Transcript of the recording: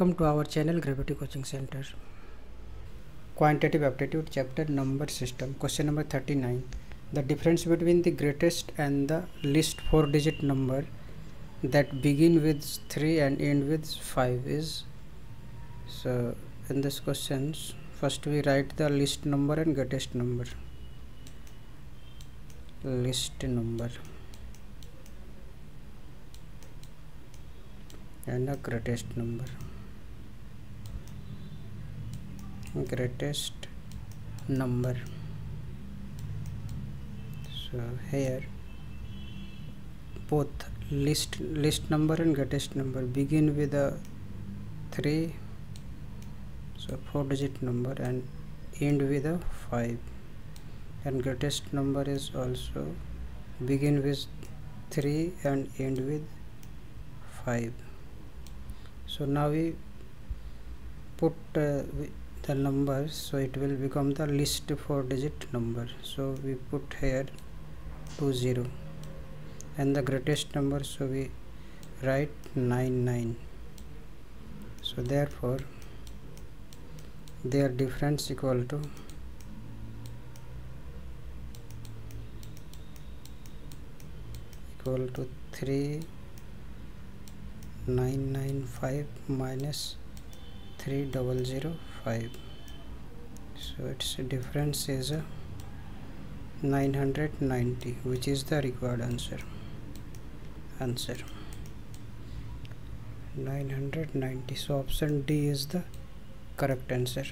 Welcome to our channel Gravity Coaching Center. Quantitative aptitude chapter number system question number 39 the difference between the greatest and the least four digit number that begin with 3 and end with 5 is so in this questions first we write the least number and greatest number. Least number. And the greatest number greatest number. So here both list list number and greatest number. Begin with a 3 so 4 digit number and end with a 5 and greatest number is also begin with 3 and end with 5 so now we put uh, the numbers so it will become the least four digit number. So we put here 20 and the greatest number so we write 99 so therefore their difference equal to equal to 3995 minus 3005 so its difference is uh, 990 which is the required answer. Answer. 990 so option D is the correct answer